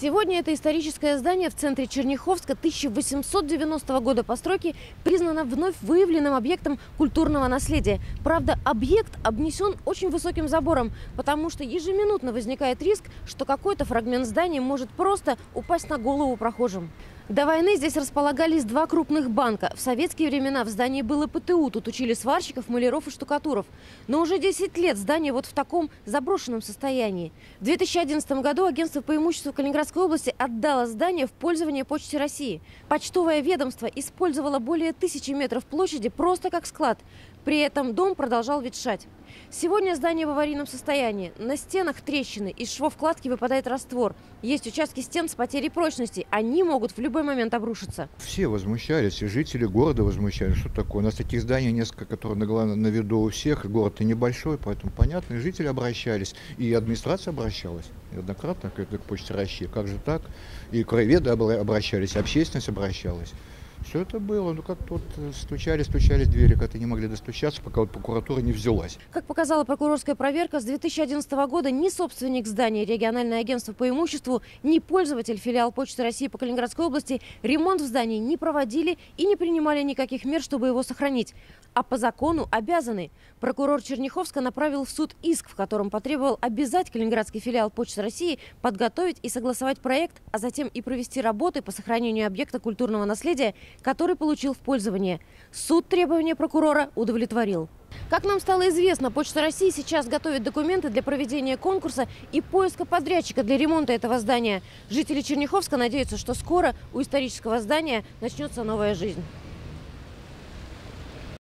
Сегодня это историческое здание в центре Черняховска 1890 года постройки признано вновь выявленным объектом культурного наследия. Правда, объект обнесен очень высоким забором, потому что ежеминутно возникает риск, что какой-то фрагмент здания может просто упасть на голову прохожим. До войны здесь располагались два крупных банка. В советские времена в здании было ПТУ. Тут учили сварщиков, маляров и штукатуров. Но уже 10 лет здание вот в таком заброшенном состоянии. В 2011 году агентство по имуществу Калининградской области отдало здание в пользование Почте России. Почтовое ведомство использовало более тысячи метров площади просто как склад. При этом дом продолжал ветшать. Сегодня здание в аварийном состоянии. На стенах трещины, из швов кладки выпадает раствор. Есть участки стен с потерей прочности. Они могут в любой момент обрушиться. Все возмущались, и жители города возмущались. Что такое? У нас таких зданий несколько, которые на, на виду у всех. Город-то небольшой, поэтому понятно. И жители обращались, и администрация обращалась неоднократно к, к почте России. Как же так? И краеведы обращались, и общественность обращалась. Все это было, ну как тут э, стучали, стучали двери, как-то не могли достучаться, пока вот прокуратура не взялась. Как показала прокурорская проверка, с 2011 года ни собственник здания региональное агентство по имуществу, ни пользователь филиал Почты России по Калининградской области ремонт в здании не проводили и не принимали никаких мер, чтобы его сохранить. А по закону обязаны. Прокурор Черняховска направил в суд иск, в котором потребовал обязать Калининградский филиал Почты России подготовить и согласовать проект, а затем и провести работы по сохранению объекта культурного наследия который получил в пользование. Суд требования прокурора удовлетворил. Как нам стало известно, Почта России сейчас готовит документы для проведения конкурса и поиска подрядчика для ремонта этого здания. Жители Черняховска надеются, что скоро у исторического здания начнется новая жизнь.